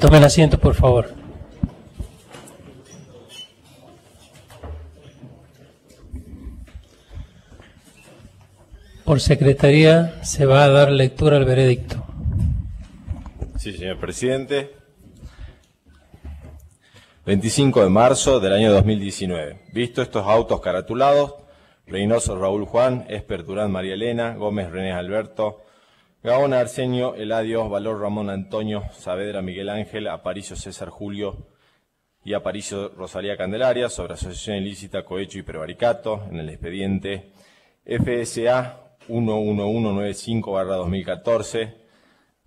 Tomen asiento, por favor. Por secretaría se va a dar lectura al veredicto. Sí, señor presidente. 25 de marzo del año 2019. Visto estos autos caratulados, Reynoso Raúl Juan, Esper Durán María Elena, Gómez René Alberto, Gaona Arsenio, Eladio, Valor Ramón Antonio, Saavedra Miguel Ángel, Aparicio César Julio y Aparicio Rosalía Candelaria sobre asociación ilícita, cohecho y prevaricato en el expediente FSA 11195-2014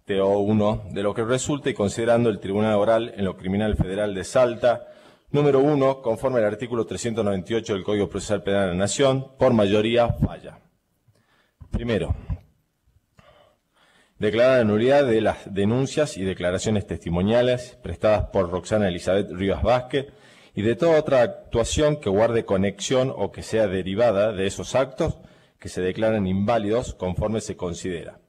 TO1, de lo que resulta y considerando el Tribunal Oral en lo Criminal Federal de Salta, número 1, conforme al artículo 398 del Código Procesal Penal de la Nación, por mayoría falla. Primero, declara la nulidad de las denuncias y declaraciones testimoniales prestadas por Roxana Elizabeth Rivas Vázquez y de toda otra actuación que guarde conexión o que sea derivada de esos actos que se declaran inválidos conforme se considera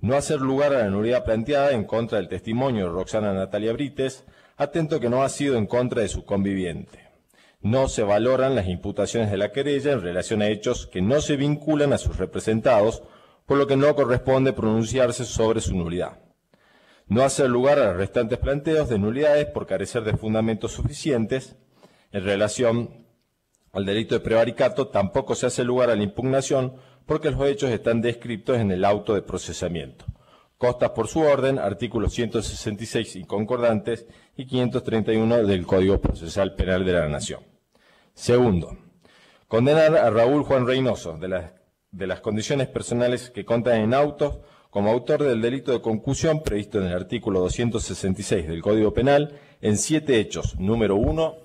no hacer lugar a la nulidad planteada en contra del testimonio de Roxana Natalia Brites, atento que no ha sido en contra de su conviviente. No se valoran las imputaciones de la querella en relación a hechos que no se vinculan a sus representados, por lo que no corresponde pronunciarse sobre su nulidad. No hacer lugar a los restantes planteos de nulidades por carecer de fundamentos suficientes en relación al delito de prevaricato, tampoco se hace lugar a la impugnación porque los hechos están descritos en el auto de procesamiento. Costas por su orden, artículos 166 y concordantes y 531 del Código Procesal Penal de la Nación. Segundo, condenar a Raúl Juan Reynoso de las, de las condiciones personales que contan en autos como autor del delito de concusión previsto en el artículo 266 del Código Penal en siete hechos. Número uno,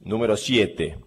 número siete,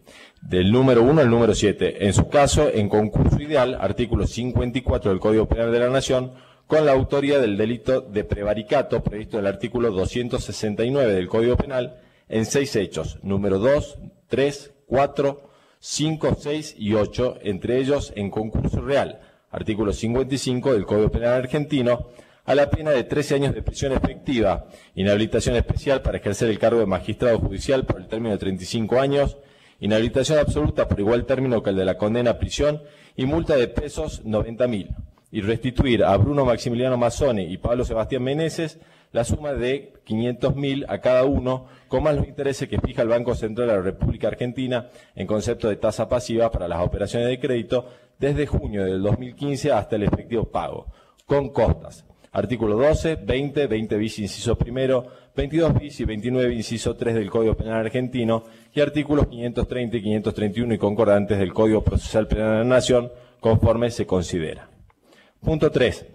del número 1 al número 7, en su caso en concurso ideal, artículo 54 del Código Penal de la Nación, con la autoría del delito de prevaricato previsto en el artículo 269 del Código Penal, en seis hechos, número 2, 3, 4, 5, 6 y 8, entre ellos en concurso real, artículo 55 del Código Penal argentino, a la pena de 13 años de prisión efectiva, inhabilitación especial para ejercer el cargo de magistrado judicial por el término de 35 años, inhabilitación absoluta por igual término que el de la condena a prisión y multa de pesos 90.000. Y restituir a Bruno Maximiliano Mazzone y Pablo Sebastián Meneses la suma de 500.000 a cada uno, con más los intereses que fija el Banco Central de la República Argentina en concepto de tasa pasiva para las operaciones de crédito desde junio del 2015 hasta el efectivo pago, con costas. Artículo 12, 20, 20 bis inciso primero, 22 bis y 29 inciso 3 del Código Penal argentino y artículos 530 y 531 y concordantes del Código Procesal Penal de la Nación, conforme se considera. Punto 3.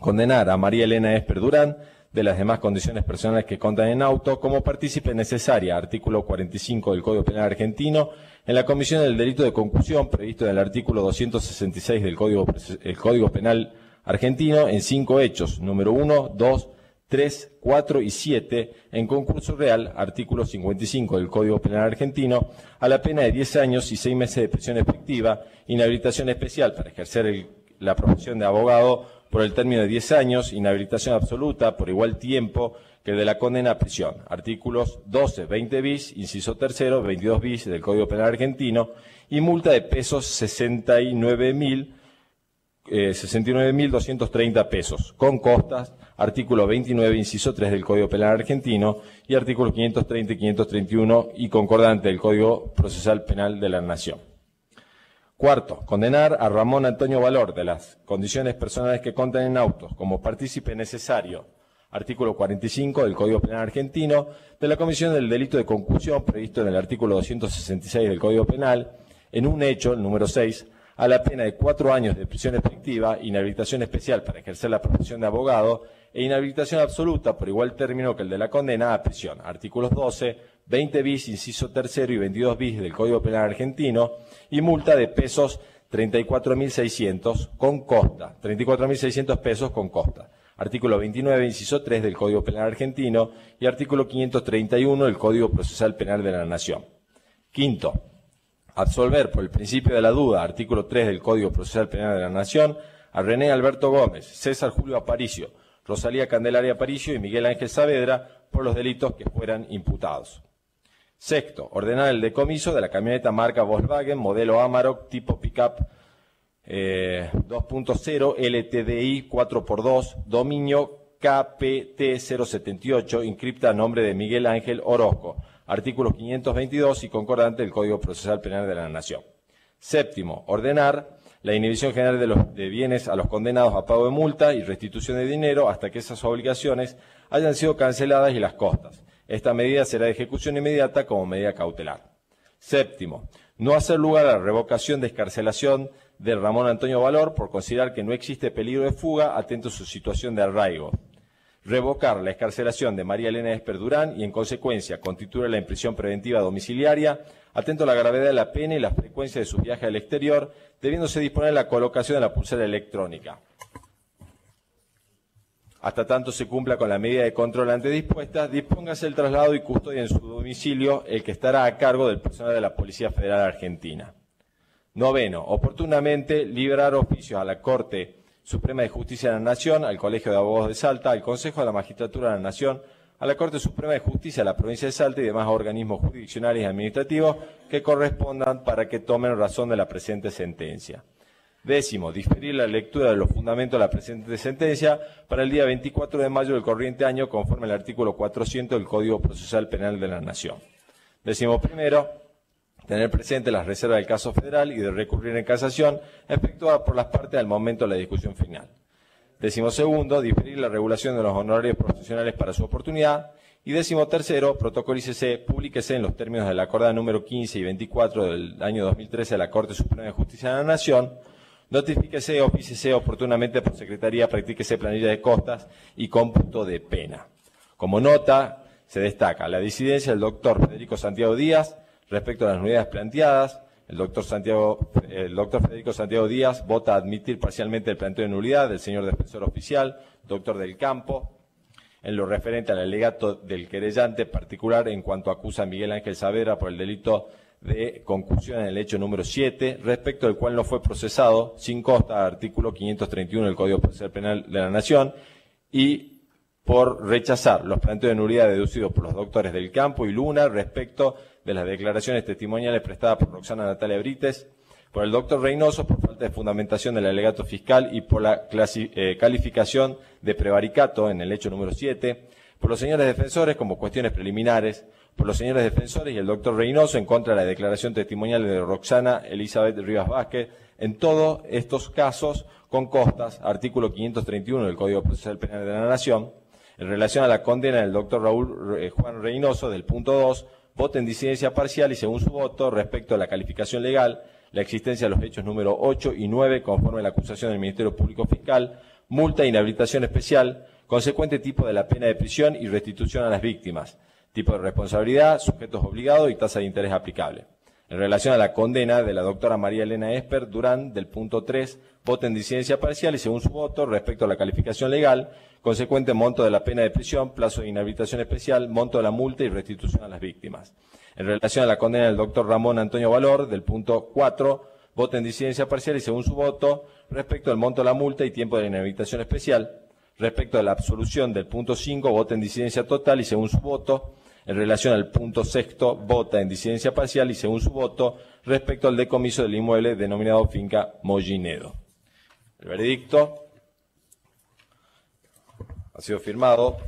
Condenar a María Elena Esper Durán de las demás condiciones personales que contan en auto como partícipe necesaria, artículo 45 del Código Penal argentino, en la comisión del delito de concusión previsto en el artículo 266 del Código, el Código Penal argentino en cinco hechos, número 1, 2, 3, 4 y 7 en concurso real, artículo 55 del Código Penal argentino, a la pena de 10 años y 6 meses de prisión efectiva, inhabilitación especial para ejercer la profesión de abogado por el término de 10 años, inhabilitación absoluta por igual tiempo que de la condena a prisión. Artículos 12, 20 bis, inciso tercero, 22 bis del Código Penal argentino y multa de pesos 69 mil 69.230 eh, pesos, con costas, artículo 29, inciso 3 del Código Penal argentino y artículo 530 y 531 y concordante del Código Procesal Penal de la Nación. Cuarto, condenar a Ramón Antonio Valor de las condiciones personales que contan en autos como partícipe necesario, artículo 45 del Código Penal argentino, de la comisión del delito de concusión previsto en el artículo 266 del Código Penal, en un hecho, el número 6, a la pena de cuatro años de prisión efectiva, inhabilitación especial para ejercer la profesión de abogado e inhabilitación absoluta por igual término que el de la condena a prisión. Artículos 12, 20 bis, inciso tercero y 22 bis del Código Penal argentino y multa de pesos 34.600 con costa, 34.600 pesos con costa. Artículo 29, inciso 3 del Código Penal argentino y artículo 531 del Código Procesal Penal de la Nación. Quinto, Absolver por el principio de la duda, artículo 3 del Código Procesal Penal de la Nación, a René Alberto Gómez, César Julio Aparicio, Rosalía Candelaria Aparicio y Miguel Ángel Saavedra por los delitos que fueran imputados. Sexto, ordenar el decomiso de la camioneta marca Volkswagen, modelo Amarok, tipo pickup 2.0 LTDI 4x2, dominio KPT078, inscripta a nombre de Miguel Ángel Orozco, artículo 522 y concordante del Código Procesal Penal de la Nación. Séptimo, ordenar la inhibición general de, de bienes a los condenados a pago de multa y restitución de dinero hasta que esas obligaciones hayan sido canceladas y las costas. Esta medida será de ejecución inmediata como medida cautelar. Séptimo, no hacer lugar a la revocación de escarcelación de Ramón Antonio Valor por considerar que no existe peligro de fuga atento a su situación de arraigo. Revocar la escarcelación de María Elena Esper Durán y, en consecuencia, constituir la impresión preventiva domiciliaria, atento a la gravedad de la pena y la frecuencia de sus viajes al exterior, debiéndose disponer la colocación de la pulsera electrónica. Hasta tanto se cumpla con la medida de control antes dispuesta, dispóngase el traslado y custodia en su domicilio el que estará a cargo del personal de la Policía Federal Argentina. Noveno, oportunamente liberar oficios a la Corte Suprema de Justicia de la Nación, al Colegio de Abogados de Salta, al Consejo de la Magistratura de la Nación, a la Corte Suprema de Justicia de la Provincia de Salta y demás organismos jurisdiccionales y administrativos que correspondan para que tomen razón de la presente sentencia. Décimo, diferir la lectura de los fundamentos de la presente sentencia para el día 24 de mayo del corriente año, conforme al artículo 400 del Código Procesal Penal de la Nación. Décimo primero, tener presente las reservas del caso federal y de recurrir en casación efectuadas por las partes al momento de la discusión final. Décimo segundo, diferir la regulación de los honorarios profesionales para su oportunidad. Y décimo tercero, protocolícese, públiquese en los términos de la acordada número 15 y 24 del año 2013 de la Corte Suprema de Justicia de la Nación, Notifíquese, ofícese oportunamente por Secretaría, practíquese planilla de costas y cómputo de pena. Como nota, se destaca la disidencia del doctor Federico Santiago Díaz respecto a las unidades planteadas. El doctor, Santiago, el doctor Federico Santiago Díaz vota a admitir parcialmente el planteo de nulidad del señor defensor oficial, doctor del campo, en lo referente al alegato del querellante particular en cuanto acusa a Miguel Ángel Saavedra por el delito de concursión en el hecho número 7, respecto del cual no fue procesado sin costa, artículo 531 del Código Procesal Penal de la Nación, y por rechazar los planteos de nulidad deducidos por los doctores del campo y Luna respecto de las declaraciones testimoniales prestadas por Roxana Natalia Brites, por el doctor Reynoso por falta de fundamentación del alegato fiscal y por la eh, calificación de prevaricato en el hecho número 7, por los señores defensores como cuestiones preliminares, por los señores defensores y el doctor Reynoso en contra de la declaración testimonial de Roxana Elizabeth Rivas Vázquez, en todos estos casos con costas, artículo 531 del Código Procesal Penal de la Nación, en relación a la condena del doctor Raúl eh, Juan Reynoso del punto 2, voto en disidencia parcial y según su voto respecto a la calificación legal, la existencia de los hechos número 8 y 9 conforme a la acusación del Ministerio Público Fiscal, multa e inhabilitación especial, consecuente tipo de la pena de prisión y restitución a las víctimas, tipo de responsabilidad, sujetos obligados y tasa de interés aplicable. En relación a la condena de la doctora María Elena Esper Durán del punto 3, voto en disidencia parcial y según su voto respecto a la calificación legal, consecuente monto de la pena de prisión, plazo de inhabilitación especial, monto de la multa y restitución a las víctimas. En relación a la condena del doctor Ramón Antonio Valor del punto 4, voto en disidencia parcial y según su voto respecto al monto de la multa y tiempo de inhabilitación especial. Respecto a la absolución del punto 5, voto en disidencia total y según su voto en relación al punto sexto, vota en disidencia parcial y según su voto respecto al decomiso del inmueble denominado finca Mollinedo. El veredicto ha sido firmado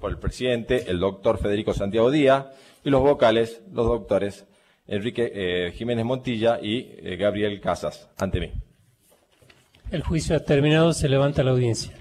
por el presidente, el doctor Federico Santiago Díaz, y los vocales, los doctores Enrique eh, Jiménez Montilla y eh, Gabriel Casas, ante mí. El juicio ha terminado, se levanta la audiencia.